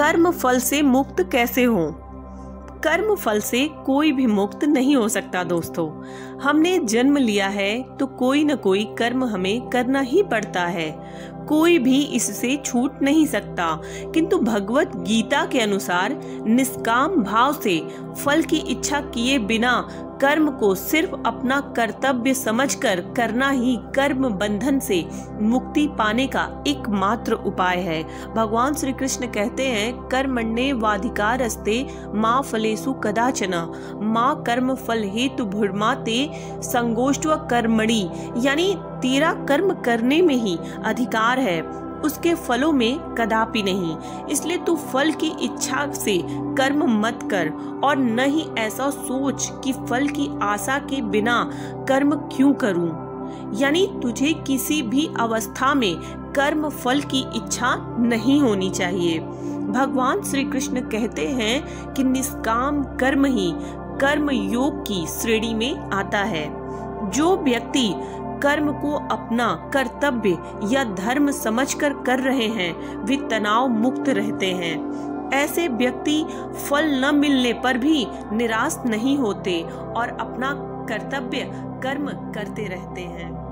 कर्म फल से मुक्त कैसे हो? कर्म फल से कोई भी मुक्त नहीं हो सकता दोस्तों। हमने जन्म लिया है तो कोई न कोई कर्म हमें करना ही पड़ता है। कोई भी इससे छूट नहीं सकता। किंतु भगवत गीता के अनुसार निष्काम भाव से फल की इच्छा किए बिना कर्म को सिर्फ़ अपना कर्तव्य समझकर करना ही कर्म बंधन से मुक्ति पाने का एकमात्र उपाय है। भगवान श्री कृष्ण कहते हैं, कर्मण्य वाधिकार अस्ते माँ फलेसु कदाचना। माँ कर्म फल हेतु भुर्माते संगोष्ठ व कर्मणि। यानी तेरा कर्म करने में ही अधिकार है। उसके फलों में कदापि नहीं। इसलिए तू फल की इच्छा से कर्म मत कर और न ही ऐसा सोच कि फल की आशा के बिना कर्म क्यों करूँ। यानी तुझे किसी भी अवस्था में कर्म फल की इच्छा नहीं होनी चाहिए। भगवान श्री कृष्ण कहते हैं कि निष्काम कर्म ही कर्म योग की श्रेणी में आता है। जो व्यक्ति कर्म को अपना कर्तव्य या धर्म समझकर कर रहे हैं, वे तनाव मुक्त रहते हैं। ऐसे व्यक्ति फल न मिलने पर भी निराश नहीं होते और अपना कर्तव्य कर्म करते रहते हैं।